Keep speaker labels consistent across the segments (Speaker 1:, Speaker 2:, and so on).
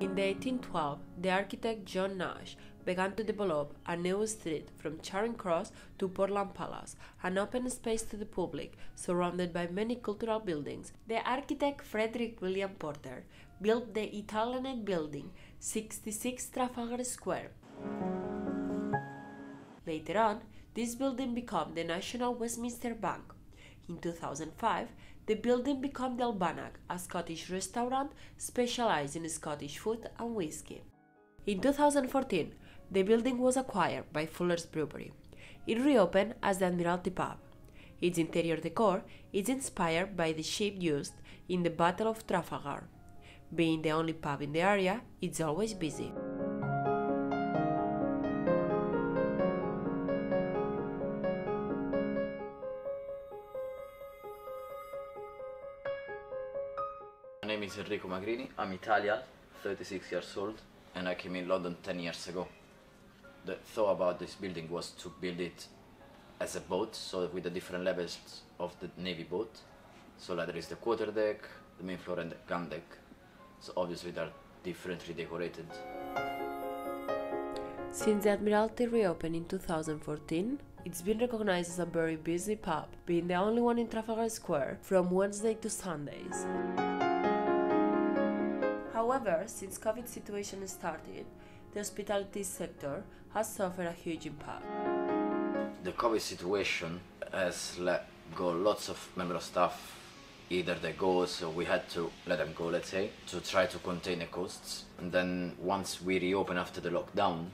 Speaker 1: In the 1812, the architect John Nash began to develop a new street from Charing Cross to Portland Place, an open space to the public surrounded by many cultural buildings. The architect Frederick William Porter built the Italianate building, 66 Trafalgar Square. Later on, this building became the National Westminster Bank. In 2005, the building became the Albanach, a Scottish restaurant specialized in Scottish food and whiskey. In 2014, the building was acquired by Fuller's Brewery. It reopened as the Admiralty Pub. Its interior decor is inspired by the ship used in the Battle of Trafalgar. Being the only pub in the area, it's always busy.
Speaker 2: Name is Enrico Magrini. I'm Italian, 36 years old, and I came in London 10 years ago. The thought about this building was to build it as a boat, so with the different levels of the navy boat. So like there is the quarter deck, the main floor, and the gun deck. So obviously they're differently decorated.
Speaker 1: Since the Admiralty reopened in 2014, it's been recognized as a very busy pub, being the only one in Trafalgar Square from Wednesday to Sundays. However, since COVID situation started, the hospitality sector has suffered a huge impact.
Speaker 2: The COVID situation has let go lots of member of staff. Either they go, so we had to let them go, let's say, to try to contain the costs. And then once we reopen after the lockdown,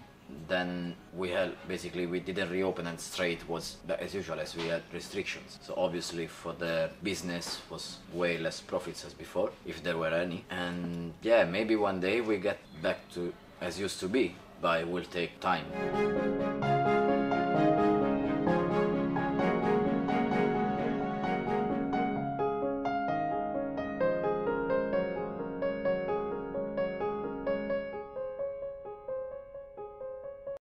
Speaker 2: then we had basically we didn't reopen and straight was as usual as we had restrictions. So obviously for the business was way less profits as before, if there were any. And yeah, maybe one day we get back to as used to be, but it will take time.